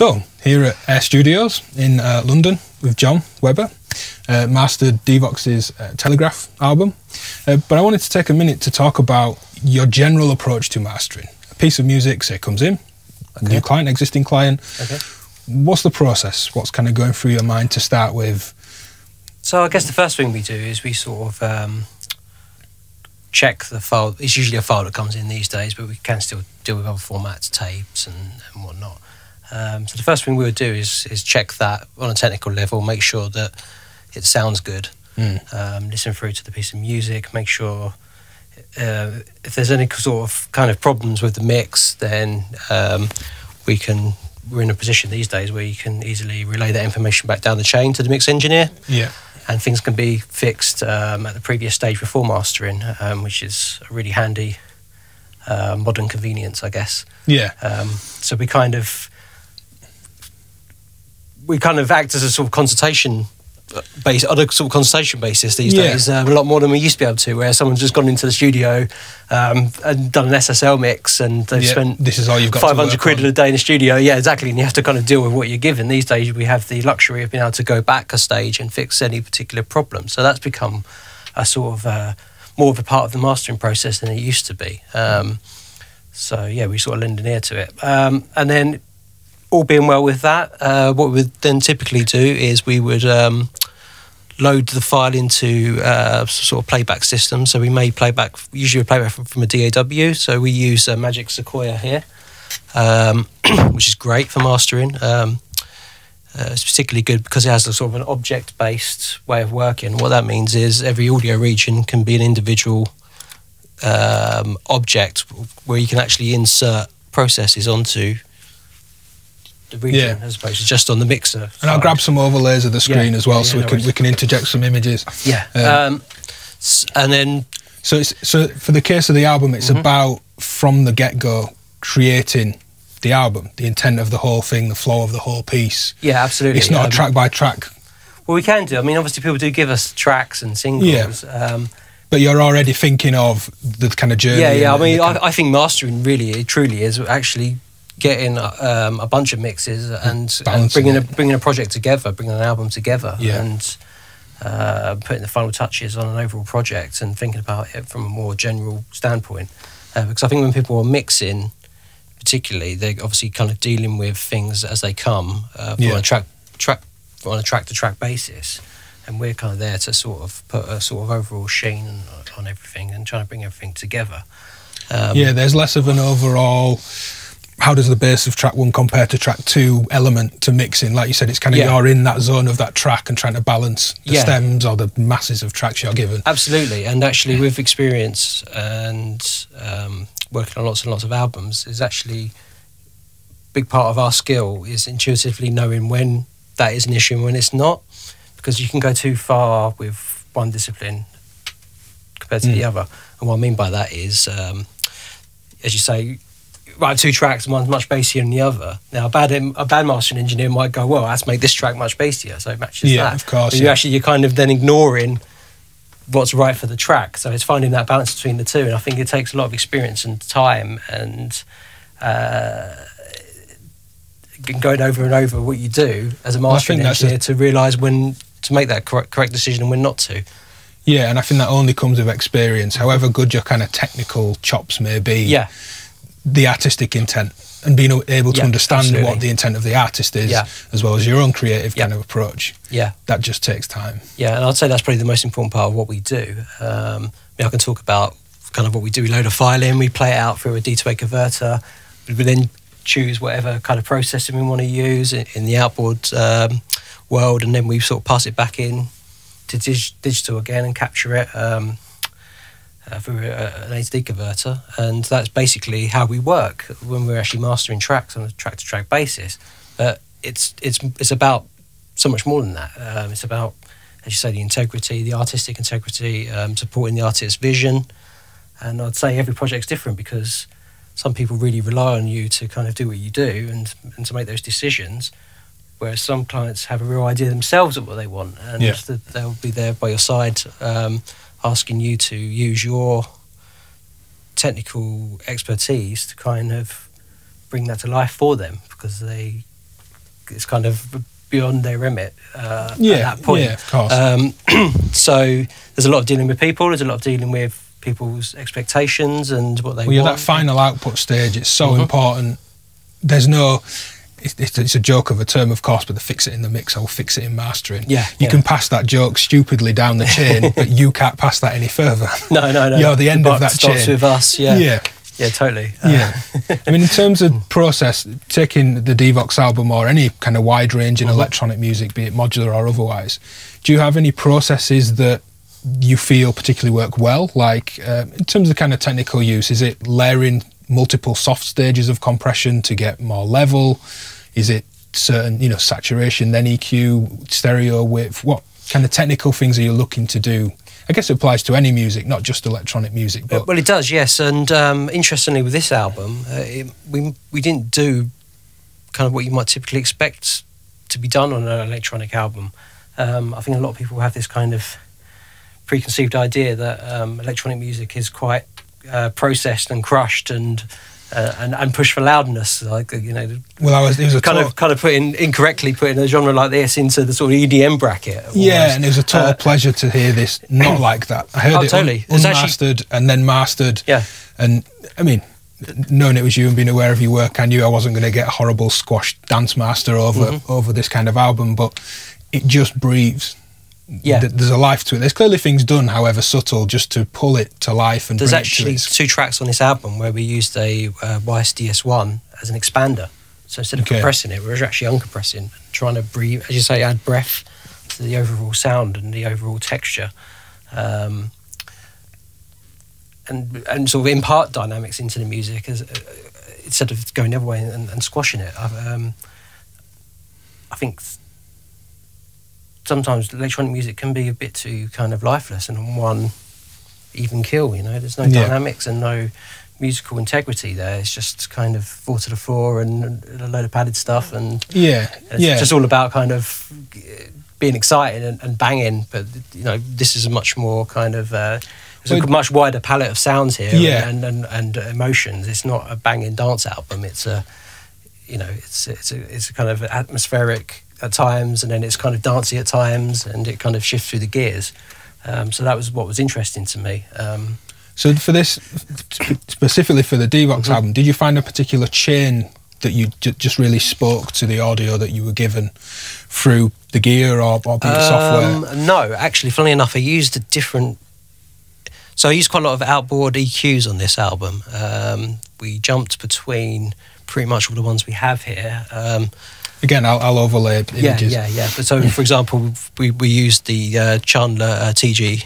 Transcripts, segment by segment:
So, here at Air Studios in uh, London with John Webber, uh, mastered Devox's uh, Telegraph album. Uh, but I wanted to take a minute to talk about your general approach to mastering. A piece of music, say, comes in, a new client, existing client. Okay. What's the process? What's kind of going through your mind to start with? So I guess the first thing we do is we sort of um, check the file. It's usually a file that comes in these days, but we can still deal with other formats, tapes and, and whatnot. Um, so the first thing we would do is is check that on a technical level, make sure that it sounds good. Um, listen through to the piece of music, make sure uh, if there's any sort of kind of problems with the mix, then um, we can. We're in a position these days where you can easily relay that information back down the chain to the mix engineer Yeah. and things can be fixed um, at the previous stage before mastering, um, which is a really handy uh, modern convenience, I guess. Yeah. Um, so we kind of we kind of act as a sort of consultation base, other sort of consultation basis these Yeah. days, um, a lot more than we used to be able to. Where someone's just gone into the studio um, and done an SSL mix, and they've Yeah, spent this is all you've got five hundred quid on. a day in the studio. Yeah, exactly. And you have to kind of deal with what you're given. These days, we have the luxury of being able to go back a stage and fix any particular problem. So that's become a sort of uh, more of a part of the mastering process than it used to be. Um, so yeah, we sort of lend an ear to it. Um, and then, all being well with that, uh, what we would then typically do is we would um, load the file into uh, sort of playback system. So we may playback, usually we playback from, from a DAW. So we use uh, Magix Sequoia here, um, which is great for mastering. Um, uh, it's particularly good because it has a sort of an object-based way of working. What that means is every audio region can be an individual um, object where you can actually insert processes onto the region Yeah. as opposed to just on the mixer. And I'll grab some overlays of the screen Yeah, as well, yeah, so yeah, we no can worries. we can interject some images. Yeah. Um, Um, and then So, it's, so for the case of the album, it's Mm-hmm. about from the get go creating the album, the intent of the whole thing, the flow of the whole piece. yeah, absolutely. It's not Um, a track by track, Well, we can do. I mean, obviously, people do give us tracks and singles. Um, but you're already thinking of the kind of journey. yeah, yeah. I mean, I, I think mastering really, it truly is actually getting um, a bunch of mixes and, and bringing a, bringing a project together, bringing an album together, Yeah. and uh, putting the final touches on an overall project and thinking about it from a more general standpoint. Uh, because I think when people are mixing, particularly, they're obviously kind of dealing with things as they come uh, Yeah. on a track track on a track to track basis. And we're kind of there to sort of put a sort of overall sheen on, on everything and trying to bring everything together. Um, yeah, there's less of an overall. How does the bass of track one compare to track two element to mixing? Like you said, it's kind of Yeah. you're in that zone of that track and trying to balance the Yeah. stems or the masses of tracks you're given. Absolutely, and actually, with experience and um, working on lots and lots of albums, is actually a big part of our skill is intuitively knowing when that is an issue and when it's not, because you can go too far with one discipline compared to the Mm. other. And what I mean by that is, um, as you say. Right, two tracks, and one's much bassier than the other. Now, a bad a bad mastering engineer might go, "Well, let's make this track much bassier," so it matches Yeah, that. of course, But you yeah. actually you're kind of then ignoring what's right for the track. So it's finding that balance between the two, and I think it takes a lot of experience and time and uh, going over and over what you do as a mastering engineer to realise when to make that correct, correct decision and when not to. Yeah, and I think that only comes with experience. However good your kind of technical chops may be, Yeah, the artistic intent and being able to Yeah, understand absolutely. what the intent of the artist is, Yeah. as well as your own creative Yeah. kind of approach. yeah, That just takes time. yeah. And I'd say that's probably the most important part of what we do. Um, I, mean, I can talk about kind of what we do. We load a file in, we play it out through a D2A converter. We then choose whatever kind of processing we want to use in, in the outboard um, world, and then we sort of pass it back in to dig- digital again and capture it um, uh, through a, an HD converter. And that's basically how we work when we're actually mastering tracks on a track-to-track basis. But it's it's it's about so much more than that. Um, it's about, as you say, the integrity, the artistic integrity, um, supporting the artist's vision. And I'd say every project's different because some people really rely on you to kind of do what you do and, and to make those decisions. Whereas some clients have a real idea themselves of what they want, and Yeah. they'll be there by your side, um, asking you to use your technical expertise to kind of bring that to life for them because they it's kind of beyond their remit uh, Yeah, at that point. yeah, of course. Um, so there's a lot of dealing with people. There's a lot of dealing with people's expectations and what they Well, you're want. that final output stage. It's so Mhm. important. There's no. It's, it's, it's a joke of a term, of course, but the fix it in the mix or fix it in mastering. Yeah, you yeah. can pass that joke stupidly down the chain, but you can't pass that any further. no, no, no. You're the end buck of that starts chain. with us. Yeah, yeah, yeah, totally. Uh, yeah. I mean, in terms of process, taking the Devox album or any kind of wide range in Mhm. electronic music, be it modular or otherwise, do you have any processes that you feel particularly work well? Like uh, in terms of kind of technical use, is it layering multiple soft stages of compression to get more level? Is it certain, you know, saturation, then EQ, stereo width? What kind of technical things are you looking to do? I guess it applies to any music, not just electronic music, but well, it does, yes. And um, interestingly, with this album, uh, it, we we didn't do kind of what you might typically expect to be done on an electronic album. Um, I think a lot of people have this kind of preconceived idea that um, electronic music is quite uh, processed and crushed and. Uh, and, and push for loudness, like you know, well, I was, it was kind of kind of putting incorrectly putting a genre like this into the sort of EDM bracket. Yeah, and it was a total Uh, pleasure to hear this not like that. I heard Oh, it totally. un- It's actually- unmastered and then mastered. Yeah. And I mean, knowing it was you and being aware of your work, I knew I wasn't going to get a horrible squashed dance master over Mm-hmm. over this kind of album, but it just breathes. Yeah. Th- There's a life to it. There's clearly things done, however subtle, just to pull it to life and There's actually it to its two tracks on this album where we used a uh, Weiss DS1 as an expander. So instead of Okay. compressing it, we were actually uncompressing, trying to breathe, as you say, add breath to the overall sound and the overall texture. Um, and, and sort of impart dynamics into the music as, uh, instead of going the other way and, and squashing it. Um, I think sometimes electronic music can be a bit too kind of lifeless and on one even kill. You know, there's no Yeah. dynamics and no musical integrity there. It's just kind of four to the floor and a load of padded stuff, and yeah, it's yeah. just all about kind of being excited and, and banging. But you know, this is a much more kind of uh, there's a much wider palette of sounds here Yeah. and, and and emotions. It's not a banging dance album. It's a you know, it's it's a it's a kind of atmospheric at times, and then it's kind of dancey at times, and it kind of shifts through the gears. Um, so that was what was interesting to me. Um, So for this, specifically for the Devox Mm-hmm. album, did you find a particular chain that you j- just really spoke to the audio that you were given through the gear or, or the software? Um, no, actually, funnily enough, I used a different. So I used quite a lot of outboard EQs on this album. Um, we jumped between pretty much all the ones we have here. Um, Again, I'll, I'll overlay yeah, images. yeah, yeah. But so, for example, we, we used the uh, Chandler uh, TG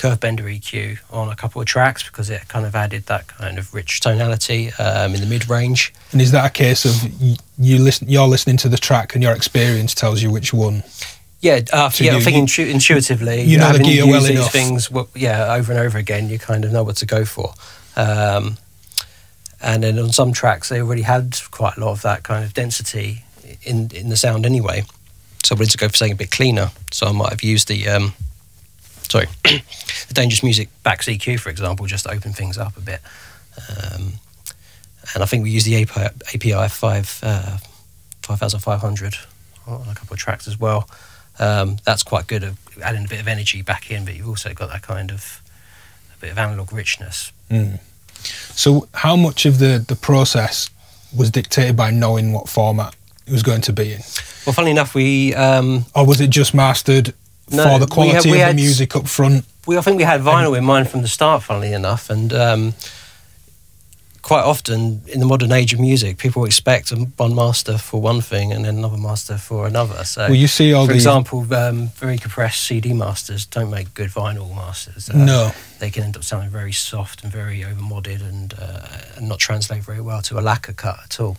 curve bender EQ on a couple of tracks because it kind of added that kind of rich tonality um, in the mid range. And is that a case of you listen, you're listening to the track and your experience tells you which one? Yeah, uh, yeah. I think intu- intuitively, you know the gear well these enough. things, w- yeah, over and over again, you kind of know what to go for. Um, and then on some tracks, they already had quite a lot of that kind of density in in the sound anyway. So I wanted to go for something a bit cleaner. So I might have used the um, sorry, the Dangerous Music BAX EQ, for example, just to open things up a bit. Um, and I think we used the API, API five uh, five thousand five hundred on a couple of tracks as well. Um, that's quite good at adding a bit of energy back in, but you've also got that kind of a bit of analog richness. Mm. So how much of the, the process was dictated by knowing what format it was going to be in? Well, funnily enough, we um, Or was it just mastered No, for the we quality had- we of had- the music up front? we I think we had vinyl in mind from the start, funnily enough, and um, quite often in the modern age of music, people expect one master for one thing and then another master for another. So, Well, you see all for these- example, um, very compressed CD masters don't make good vinyl masters. Uh, No. they can end up sounding very soft and very overmodded and, uh, and not translate very well to a lacquer cut at all.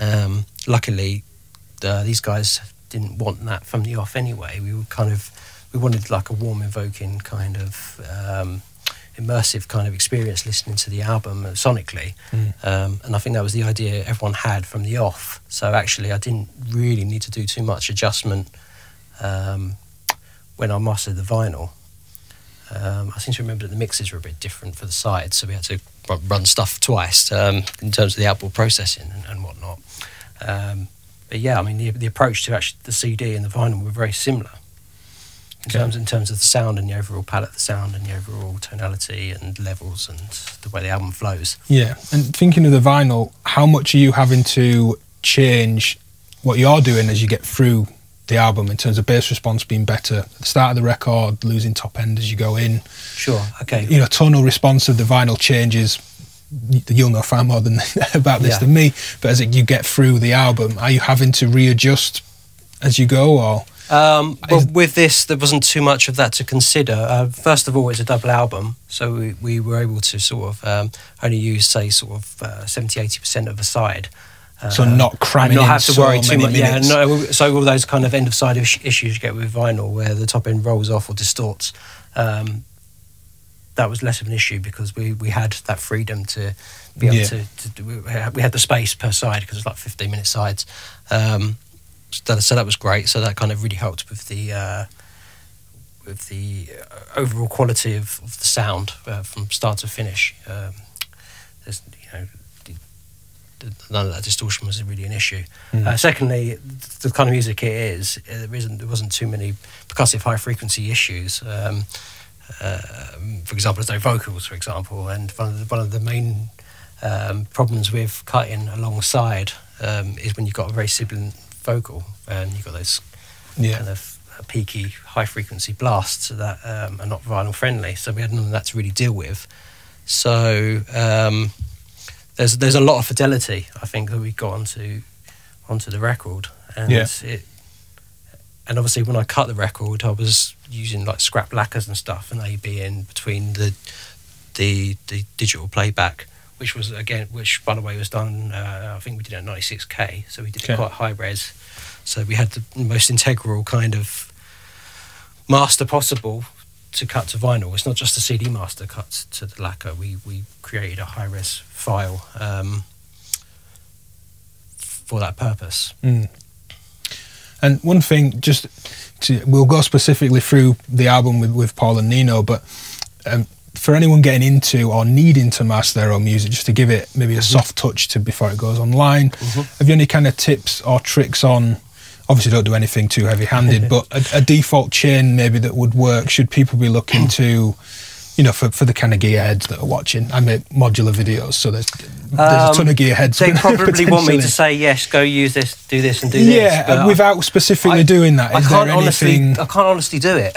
Um, luckily, uh, these guys didn't want that from the off anyway. We were kind of we wanted like a warm, evoking kind of um, immersive kind of experience listening to the album sonically, um, and I think that was the idea everyone had from the off. So actually, I didn't really need to do too much adjustment um, when I mastered the vinyl. Um, I seem to remember that the mixes were a bit different for the sides, so we had to run stuff twice um, in terms of the outboard processing and, and whatnot. Um, but yeah, I mean the, the approach to actually the CD and the vinyl were very similar in Okay. terms in terms of the sound and the overall palette of the sound and the overall tonality and levels and the way the album flows. Yeah, and thinking of the vinyl, how much are you having to change what you're doing as you get through the album in terms of bass response being better at the start of the record, losing top end as you go in? Sure. Okay. You know, tonal response of the vinyl changes. You'll know far more than about this Yeah. than me, but as it, you get through the album, are you having to readjust as you go, or Um, well, with this, there wasn't too much of that to consider. Uh, first of all, it's a double album, so we, we were able to sort of um, only use, say, sort of uh, 70 80% of the side. Uh, So not cramming not have to so worry too much. minutes. Yeah, no, so all those kind of end of side issues you get with vinyl, where the top end rolls off or distorts. Um, that was less of an issue because we, we had that freedom to be able Yeah. to, to do, we had- the space per side because it's like 15 minute sides. Um, so, that, so that was great. So that kind of really helped with the uh, with the uh, overall quality of, of the sound uh, from start to finish. Um, there's you know none of that distortion was really an issue. Mm. Uh, secondly, the kind of music it is, uh, there isn't there wasn't too many percussive high frequency issues. Um, um, for example, there's no vocals, for example, and one of the, one of the main um, problems with cutting alongside um, is when you've got a very sibilant vocal and you've got those yeah, kind of uh, peaky, high frequency blasts that um, are not vinyl friendly. So we had none of that to really deal with. So um, there's there's a lot of fidelity I think that we got onto onto the record, and Yeah. it and obviously when I cut the record, I was using like scrap lacquers and stuff, and AB in between the the the digital playback. Which was again, which by the way was done. Uh, I think we did it at 96k, so we did Okay. it quite high res. So we had the most integral kind of master possible to cut to vinyl. It's not just a CD master cut to the lacquer. We we created a high res file um, for that purpose. Mm. And one thing, just to, we'll go specifically through the album with, with Paul and Nino, but um, for anyone getting into or needing to master their own music, just to give it maybe a soft touch to before it goes online, have you any kind of tips or tricks on? Obviously, don't do anything too heavy-handed, but a, a default chain maybe that would work. Should people be looking to, you know, for, for the kind of gearheads that are watching? I make modular videos, so there's there's a ton of gearheads. Um, They probably want me potentially. to say yes, go use this, do this, and do this. Yeah, but without specifically I- doing that, I is can't honestly. I can't honestly do it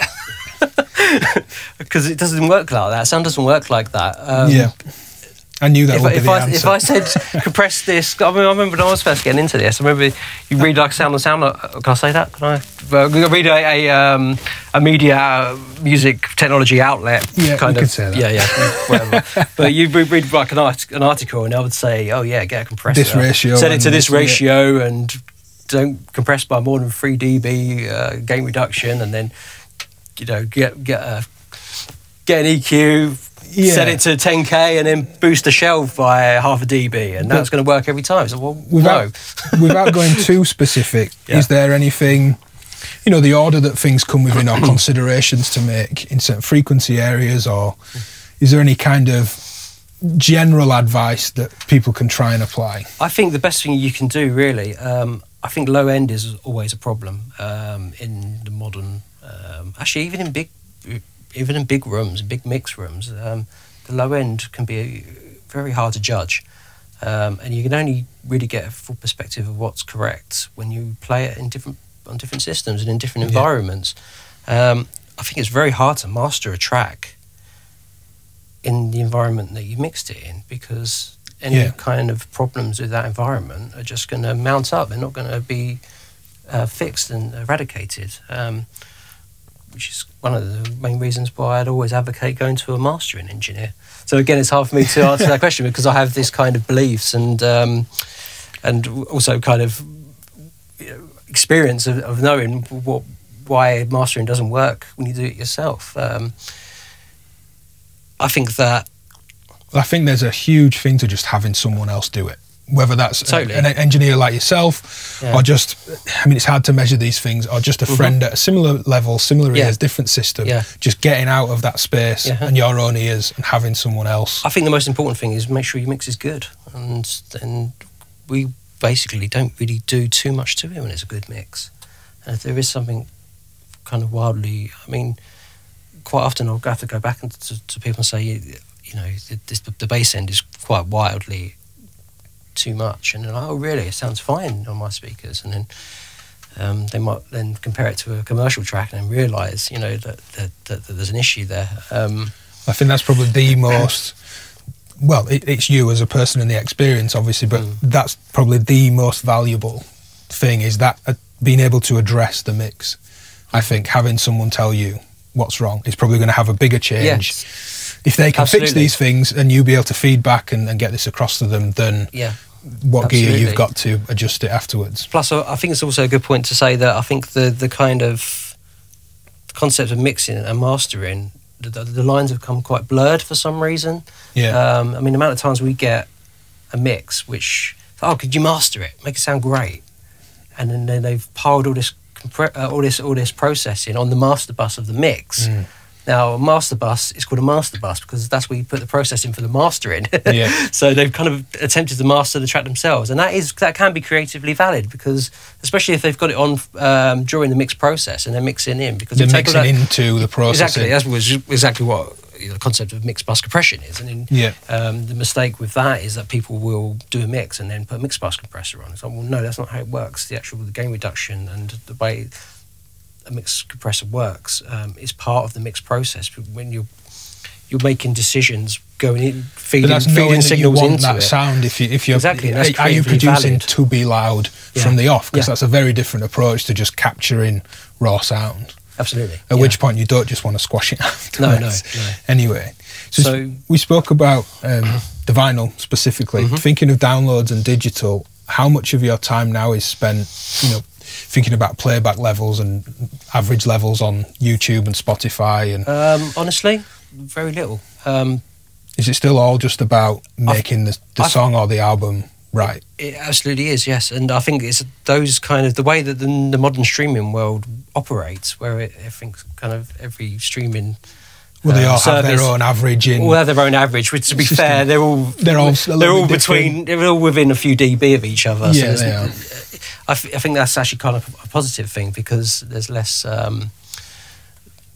because it doesn't work like that. Sound doesn't work like that. Um, yeah, I knew that if, would I- be if the I answer. if I said compress this, I mean, I remember when I was first getting into this. I remember you read like sound on sound. uh, Can I say that? Can I? I read a a, um, a media uh, music technology outlet. Yeah, kind of. could say that. Yeah, yeah, whatever. but you read, like an, art, an article, and I would say, oh yeah, get a compressor. This ratio Set it to this ratio, and don't compress by more than three dB uh, gain reduction, and then you know get get a get an EQ. Yeah. Set it to 10k and then boost the shelf by half a dB, and that's going to work every time. So, well, without no. without going too specific, Yeah. is there anything? You know, the order that things come within or considerations to make in certain frequency areas, or is there any kind of general advice that people can try and apply? I think the best thing you can do, really, um, I think low end is always a problem um, in the modern. Um, actually, even in big, even in big rooms, big mix rooms, um, the low end can be very hard to judge, um, and you can only really get a full perspective of what's correct when you play it in different on different systems and in different Yeah. environments. Um, I think it's very hard to master a track in the environment that you mixed it in because any Yeah. kind of problems with that environment are just going to mount up. They're not going to be uh, fixed and eradicated, um, which is one of the main reasons why I'd always advocate going to a mastering engineer. So again, it's hard for me to answer that question because I have this kind of beliefs and um, and also kind of experience of, of knowing what why mastering doesn't work when you do it yourself. Um, I think that I think there's a huge thing to just having someone else do it. Whether that's Totally. an engineer like yourself, Yeah. Or just, I mean, it's hard to measure these things, or just a mm-hmm. friend at a similar level, similar Yeah. ears, different system, Yeah. just getting out of that space Yeah. and your own ears and having someone else. I think the most important thing is make sure your mix is good, and then we basically don't really do too much to it when it's a good mix. And if there is something kind of wildly, I mean, quite often I'll have to go back and to, to people and say, you, you know, this, the, the bass end is quite wildly too much, and they're like, oh really? It sounds fine on my speakers, and then. Um, they might then compare it to a commercial track and then realise, you know, that, that, that, that, there's an issue there. Um, I think that's probably the most. Well, it, it's you as a person in the experience, obviously, but mm. that's probably the most valuable thing is that uh, being able to address the mix. I think having someone tell you what's wrong is probably going to have a bigger change. Yes. If they can Absolutely. fix these things and you be able to feedback and, and get this across to them, then yeah. What Absolutely. gear you've got to adjust it afterwards. Plus, I think it's also a good point to say that I think the the kind of concept of mixing and mastering, the, the lines have come quite blurred for some reason. Yeah. Um, I mean, the amount of times we get a mix which, oh, could you master it? Make it sound great. And then, then they've piled all this uh, all this all this processing on the master bus of the mix. Mm. Now, a master bus is called a master bus because that's where you put the processing for the mastering. Yeah. so they've kind of attempted to master the track themselves, and that is that can be creatively valid because, especially if they've got it on um, during the mix process and they're mixing in because they're mixing that, into the process. Exactly, that's exactly what the concept of mixed bus compression is. And in, yeah. um, the mistake with that is that people will do a mix and then put a mixed bus compressor on. It's like, well, no, that's not how it works. The actual the gain reduction and the way a mixed compressor works um, is part of the mixed process. When you're you're making decisions going in, feeding, but feeding signals into that it. sound. If you if you're exactly, are you producing valid. to be loud yeah. from the off? Because yeah. that's a very different approach to just capturing raw sound. Absolutely. At yeah. which point you don't just want to squash it No, no, no. Anyway, so, so we spoke about um, the vinyl specifically. Mm-hmm. Thinking of downloads and digital, how much of your time now is spent, you know, thinking about playback levels and average levels on YouTube and Spotify? And um, honestly, very little. Um, is it still all just about making the, the song or the album right? It absolutely is, yes. And I think it's those kind of the way that the, the modern streaming world operates, where it, I think kind of every streaming well, they uh, all have their own average in. All have their own average. Which, to be fair, they're all they're all they're all between they're all within a few dB of each other. Yeah, so they are. I, f- I think that's actually kind of a positive thing because there's less. Um,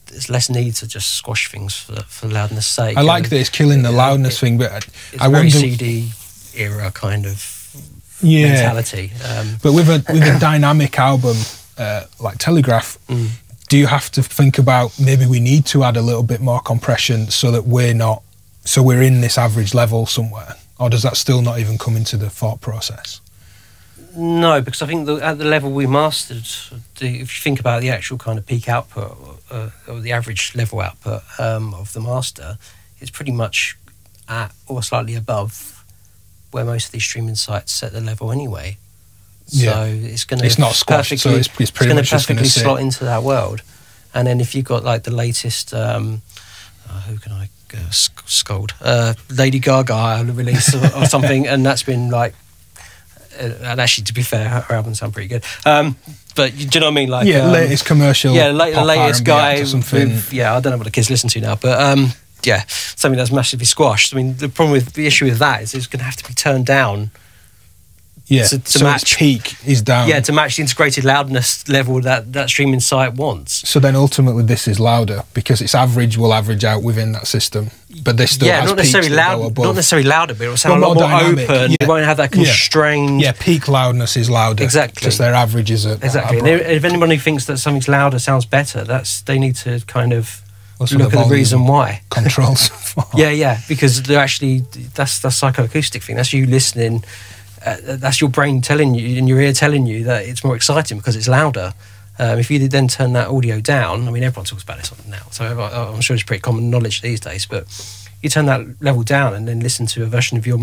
there's less need to just squash things for, for loudness' sake. I like that it's killing the loudness it, thing, but I wonder, CD era kind of yeah. mentality. Um, but with a with a dynamic album uh, like Telegraph, mm do you have to think about maybe we need to add a little bit more compression so that we're not so we're in this average level somewhere? Or does that still not even come into the thought process? No because i think the, at the level we mastered the, if you think about the actual kind of peak output uh, or the average level output um, of the master it's pretty much at or slightly above where most of these streaming sites set the level anyway so yeah. it's going to it's not squashed, so it's, it's it's much perfectly slot into that world. And then if you've got like the latest, um, uh, who can I uh, scold? Uh, Lady Gaga release or, or something, and that's been like uh, and actually, to be fair, her albums sound pretty good. Um, but do you know what I mean? Like, yeah, um, latest commercial. Yeah, la- the latest guy. With, yeah, I don't know what the kids listen to now, but um, yeah, something that's massively squashed. I mean, the problem with the issue with that is it's going to have to be turned down yeah, to, to so match peak is down. Yeah, to match the integrated loudness level that that streaming site wants. So then ultimately this is louder because its average will average out within that system, but this still yeah, not necessarily loud, not necessarily louder, but it'll sound well, a lot more, dynamic. open. Yeah. You won't have that constrained. Yeah. yeah, peak loudness is louder. Exactly, just their average is a, exactly. if anybody thinks that something's louder sounds better, that's they need to kind of. look at the reason why controls. yeah, yeah, because they're actually that's the psychoacoustic thing. That's you listening uh, that's your brain telling you and your ear telling you that it's more exciting because it's louder. Um, if you then turn that audio down, I mean, everyone talks about this now, so I'm sure it's pretty common knowledge these days. But you turn that level down and then listen to a version of your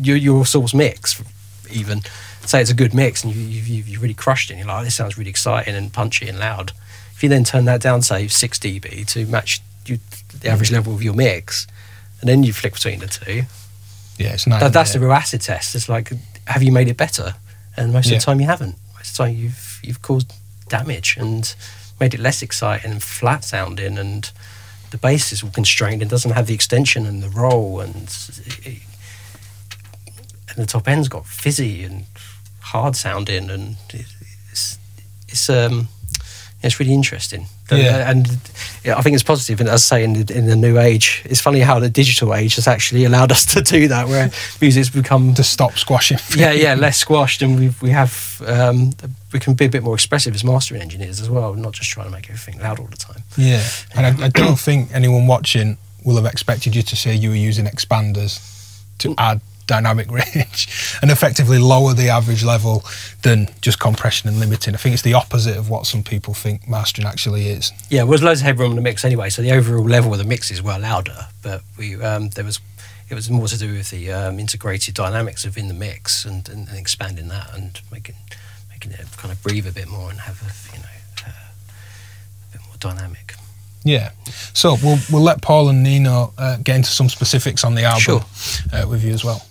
your, your source mix, even say it's a good mix and you, you, you really crushed it. And you're like, oh, this sounds really exciting and punchy and loud. If you then turn that down, say six dB to match you, the average level of your mix, and then you flick between the two. Yeah, it's nice. That, that's the real acid test. It's like have you made it better? And most yeah. of the time you haven't. Most of the time you've you've caused damage and made it less exciting and flat sounding and the bass is all constrained and doesn't have the extension and the roll and it, and the top end's got fizzy and hard sounding, and it's it's um it's really interesting. Yeah. and yeah, I think it's positive. And as I say, in the, in the new age, it's funny how the digital age has actually allowed us to do that, where music's become to stop squashing. yeah, yeah, less squashed, and we we have um, we can be a bit more expressive as mastering engineers as well, not just trying to make everything loud all the time. Yeah, and I, I don't think anyone watching will have expected you to say you were using expanders to add dynamic range and effectively lower the average level than just compression and limiting. I think it's the opposite of what some people think mastering actually is. Yeah, well, there's loads of headroom in the mix anyway, so the overall level of the mixes were louder, but we um, there was it was more to do with the um, integrated dynamics of in the mix and, and, and expanding that and making making it kind of breathe a bit more and have a you know uh, a bit more dynamic. Yeah. So we'll we'll let Paul and Nino uh, get into some specifics on the album Sure. uh, with you as well.